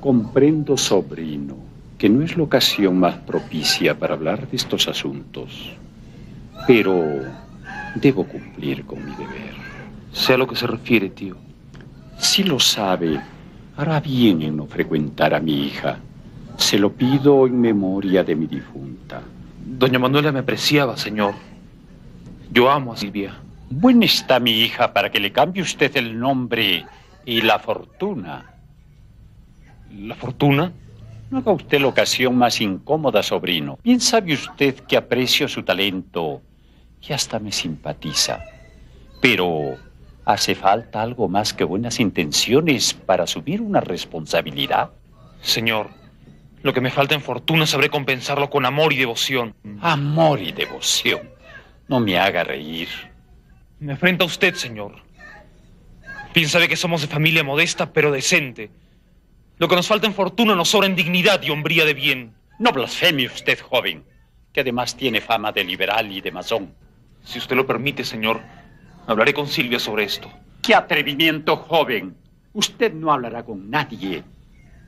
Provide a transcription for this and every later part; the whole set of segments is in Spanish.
Comprendo, sobrino, que no es la ocasión más propicia para hablar de estos asuntos, pero debo cumplir con mi deber. Sé a lo que se refiere, tío. Si lo sabe, hará bien en no frecuentar a mi hija. Se lo pido en memoria de mi difunta. Doña Manuela me apreciaba, señor. Yo amo a Silvia. Buena está mi hija para que le cambie usted el nombre y la fortuna. ¿La fortuna? No haga usted la ocasión más incómoda, sobrino. Bien sabe usted que aprecio su talento y hasta me simpatiza. Pero hace falta algo más que buenas intenciones para subir una responsabilidad. Señor, lo que me falta en fortuna sabré compensarlo con amor y devoción. Amor y devoción. No me haga reír. Me afrenta usted, señor. Bien sabe que somos de familia modesta, pero decente. Lo que nos falta en fortuna nos sobra en dignidad y hombría de bien. No blasfeme usted, joven, que además tiene fama de liberal y de masón. Si usted lo permite, señor, hablaré con Silvia sobre esto. ¡Qué atrevimiento, joven! Usted no hablará con nadie.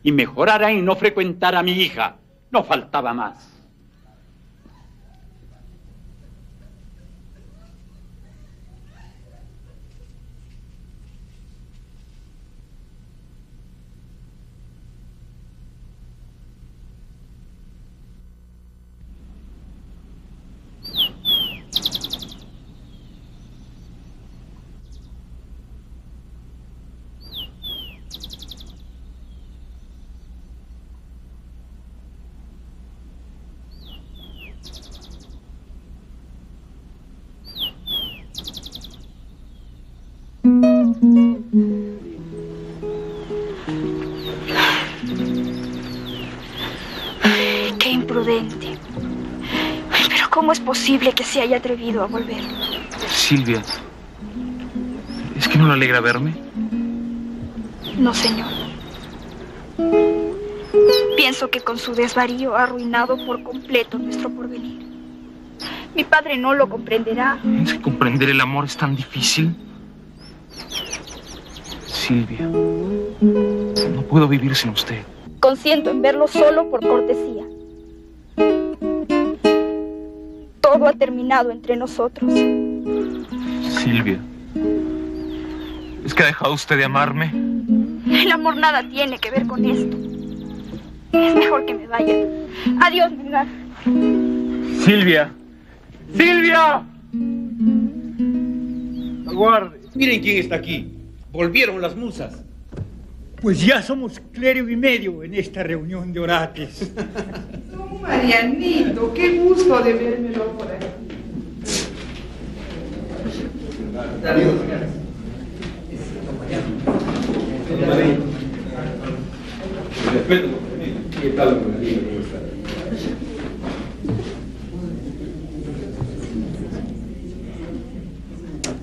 Y mejorará en no frecuentar a mi hija. No faltaba más. ¿Cómo es posible que se haya atrevido a volver? Silvia, ¿es que no le alegra verme? No, señor. Pienso que con su desvarío ha arruinado por completo nuestro porvenir. Mi padre no lo comprenderá. ¿Es que comprender el amor es tan difícil? Silvia, no puedo vivir sin usted. Consiento en verlo solo por cortesía. Todo ha terminado entre nosotros. Silvia, ¿es que ha dejado usted de amarme? El amor nada tiene que ver con esto. Es mejor que me vaya. Adiós, Melgar. Silvia, Silvia. Aguarde. Miren quién está aquí. Volvieron las musas. Pues ya somos clérigo y medio en esta reunión de orates. Marianito, qué gusto de vérmelo por aquí. ¿Qué tal, ¿Cómo está?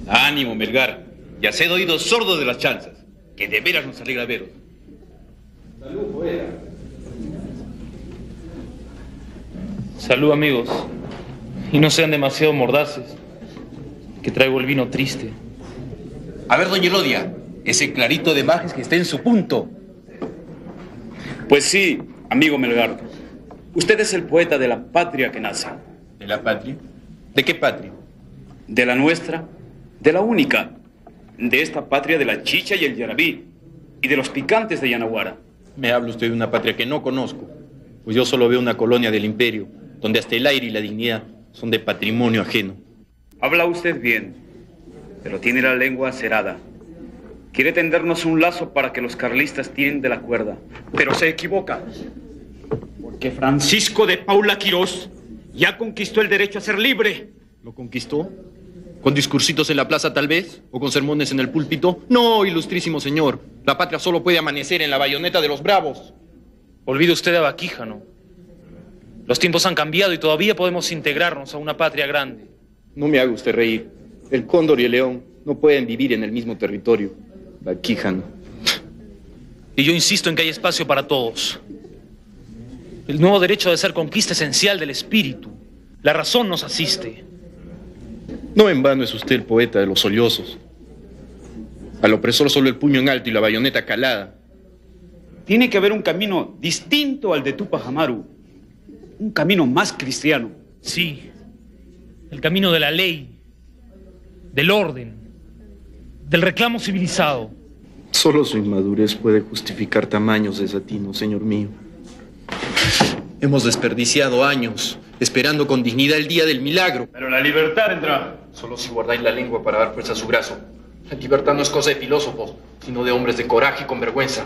Ánimo, Melgar. Ya se he oído sordo de las chanzas. Que de veras nos alegra veros. Salud, poeta. Salud, amigos. Y no sean demasiado mordaces, que traigo el vino triste. A ver, doña Elodia, ese clarito de majes que está en su punto. Pues sí, amigo Melgar. Usted es el poeta de la patria que nace. ¿De la patria? ¿De qué patria? De la nuestra, de la única, de esta patria de la chicha y el yarabí, y de los picantes de Yanaguara. Me habla usted de una patria que no conozco, pues yo solo veo una colonia del imperio, donde hasta el aire y la dignidad son de patrimonio ajeno. Habla usted bien, pero tiene la lengua cerrada. Quiere tendernos un lazo para que los carlistas tiren de la cuerda. Pero se equivoca. Porque Francisco de Paula Quirós ya conquistó el derecho a ser libre. ¿Lo conquistó? ¿Con discursitos en la plaza tal vez? ¿O con sermones en el púlpito? No, ilustrísimo señor. La patria solo puede amanecer en la bayoneta de los bravos. Olvide usted a Baquíjano. Los tiempos han cambiado y todavía podemos integrarnos a una patria grande. No me haga usted reír. El cóndor y el león no pueden vivir en el mismo territorio. Baquíjano. Y yo insisto en que hay espacio para todos. El nuevo derecho de ser conquista esencial del espíritu. La razón nos asiste. No en vano es usted el poeta de los sollozos. Al opresor solo el puño en alto y la bayoneta calada. Tiene que haber un camino distinto al de Tupac Amaru. Un camino más cristiano. Sí. El camino de la ley, del orden, del reclamo civilizado. Solo su inmadurez puede justificar tamaños desatinos, señor mío. Hemos desperdiciado años esperando con dignidad el día del milagro. Pero la libertad entra. Solo si guardáis la lengua para dar fuerza a su brazo. La libertad no es cosa de filósofos, sino de hombres de coraje y con vergüenza.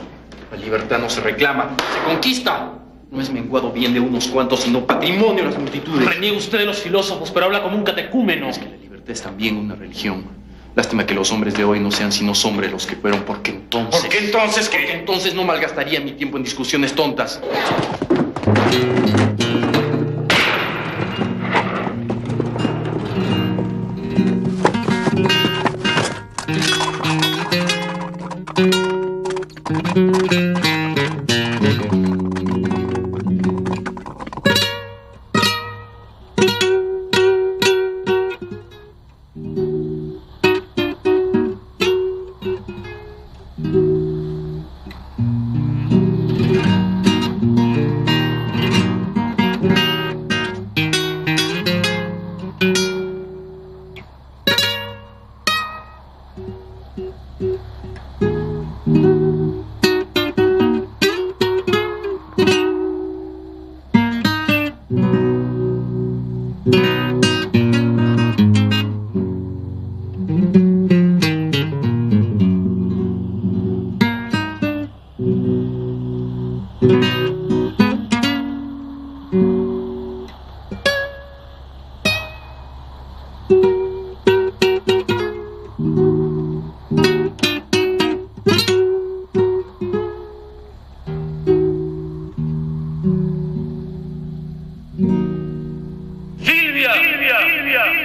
La libertad no se reclama, se conquista. No es menguado bien de unos cuantos, sino patrimonio de las multitudes. Reniega usted de los filósofos, pero habla como un catecúmeno. Es que la libertad es también una religión. Lástima que los hombres de hoy no sean sino hombres los que fueron, porque entonces... ¿Por qué entonces qué? Porque entonces no malgastaría mi tiempo en discusiones tontas. Silvia.